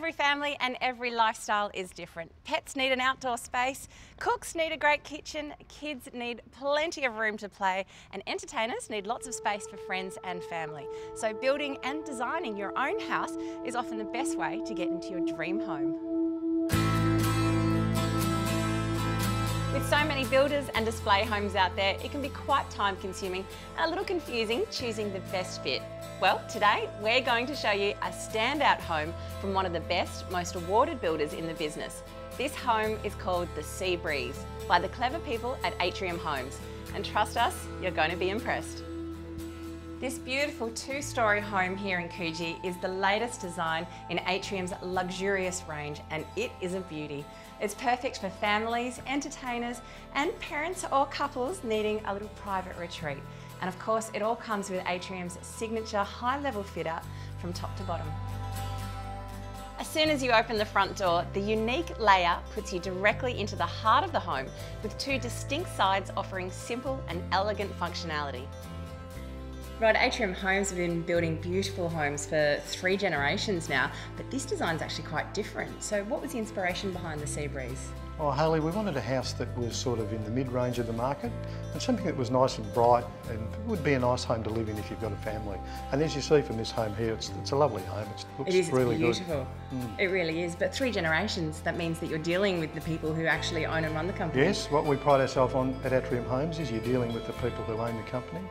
Every family and every lifestyle is different. Pets need an outdoor space, cooks need a great kitchen, kids need plenty of room to play, and entertainers need lots of space for friends and family. So building and designing your own house is often the best way to get into your dream home. So many builders and display homes out there, it can be quite time consuming and a little confusing choosing the best fit. Well, today we're going to show you a standout home from one of the best, most awarded builders in the business. This home is called the Sea Breeze by the clever people at Atrium Homes. And trust us, you're going to be impressed. This beautiful two-storey home here in Coogee is the latest design in Atrium's luxurious range and it is a beauty. It's perfect for families, entertainers and parents or couples needing a little private retreat. And of course, it all comes with Atrium's signature high-level fit-out from top to bottom. As soon as you open the front door, the unique layout puts you directly into the heart of the home with two distinct sides offering simple and elegant functionality. Rod, Atrium Homes have been building beautiful homes for three generations now, but this design's actually quite different. So what was the inspiration behind the Sea Breeze? Well, Haley, we wanted a house that was sort of in the mid-range of the market and something that was nice and bright and would be a nice home to live in if you've got a family. And as you see from this home here, it's, it's a lovely home. It looks it is, really beautiful. good. Mm. It really is. But three generations, that means that you're dealing with the people who actually own and run the company. Yes, what we pride ourselves on at Atrium Homes is you're dealing with the people who own the company.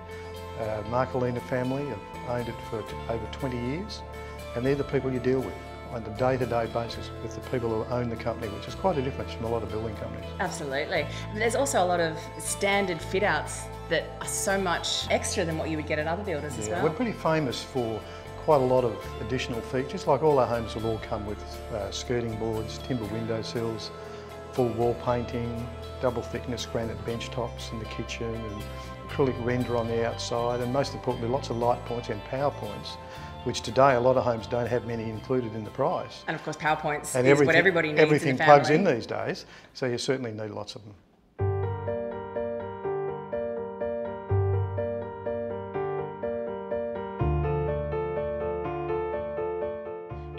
Uh, Marcolina family have owned it for over 20 years and they're the people you deal with on a day-to-day -day basis with the people who own the company, which is quite a difference from a lot of building companies. Absolutely. There's also a lot of standard fit-outs that are so much extra than what you would get at other builders yeah, as well. We're pretty famous for quite a lot of additional features, like all our homes will all come with uh, skirting boards, timber window sills, full wall painting, double thickness granite bench tops in the kitchen, and acrylic render on the outside and most importantly lots of light points and power points which today a lot of homes don't have many included in the price. And of course power points and is what everybody needs Everything in plugs in these days so you certainly need lots of them.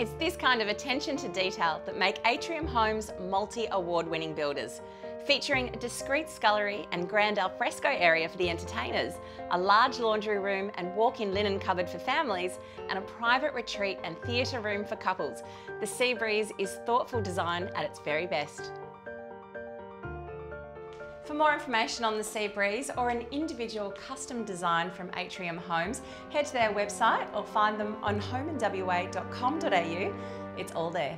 It's this kind of attention to detail that make Atrium Homes multi-award winning builders featuring a discreet scullery and grand alfresco area for the entertainers, a large laundry room and walk-in linen cupboard for families, and a private retreat and theatre room for couples. The Sea Breeze is thoughtful design at its very best. For more information on the Sea Breeze or an individual custom design from Atrium Homes, head to their website or find them on homeinwa.com.au. It's all there.